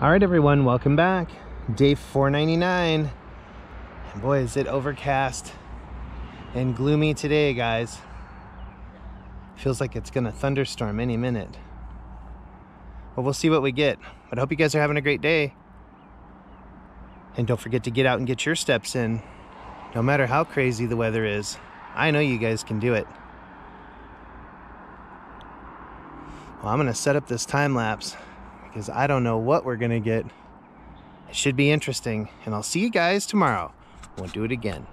All right, everyone, welcome back. Day 499. And boy, is it overcast and gloomy today, guys. Feels like it's gonna thunderstorm any minute. But we'll see what we get. But I hope you guys are having a great day. And don't forget to get out and get your steps in. No matter how crazy the weather is, I know you guys can do it. Well, I'm gonna set up this time lapse because I don't know what we're gonna get. It should be interesting, and I'll see you guys tomorrow. We'll do it again.